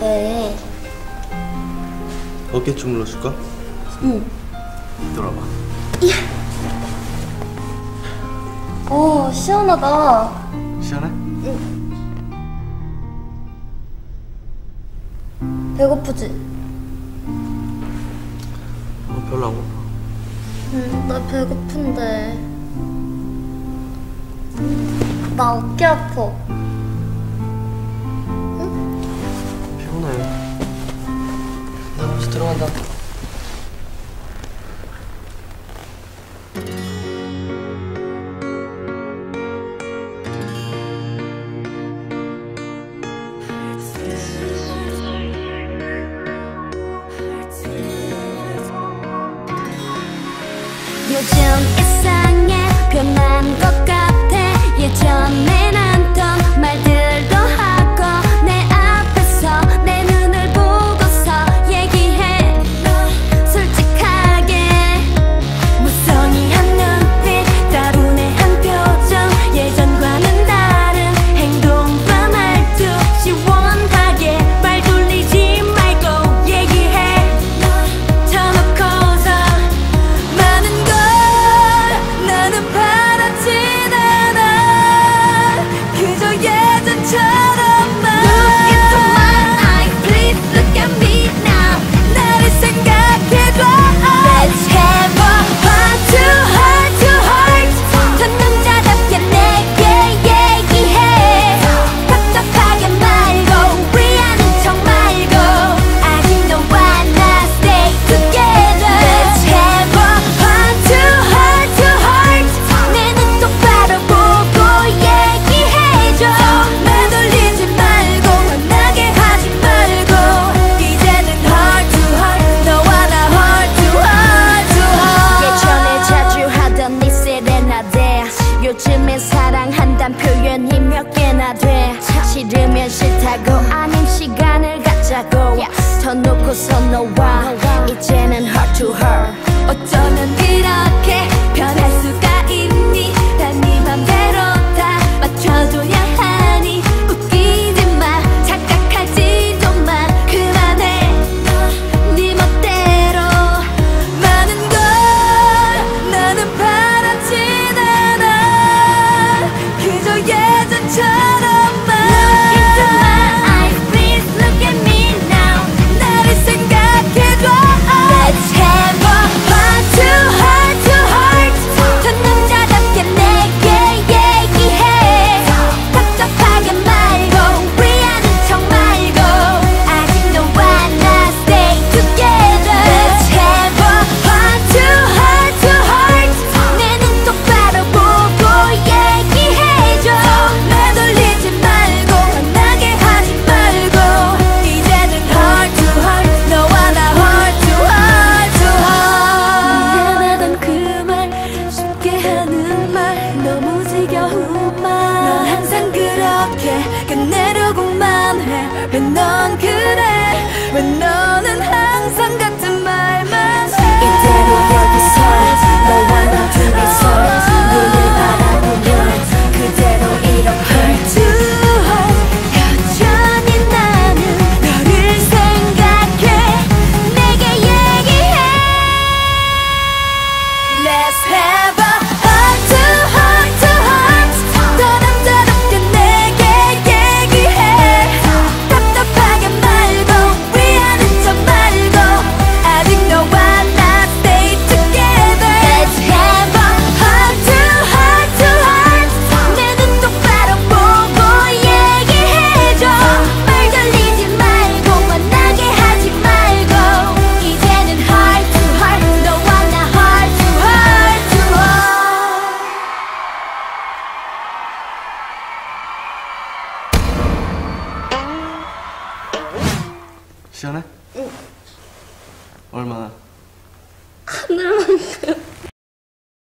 왜? 어깨 주물러 줄까? 응. 돌아봐. 오, 어, 시원하다. 시원해? 응. 배고프지? 어, 별로 안 고파. 응, 나 배고픈데. 나 어깨 아파. знаю. Навіть рода. You're down 너와 이제는 heart to her 어쩌면 이렇게 변할 수가 있니? 난네 맘대로 다 맞춰줘야 하니. 웃기지 마 착각하지도 마. 그만해. 네 멋대로. 많은 걸 나는 바라지 않아. 그저 예전처럼 시원해? 응. 얼마나? 하늘만큼.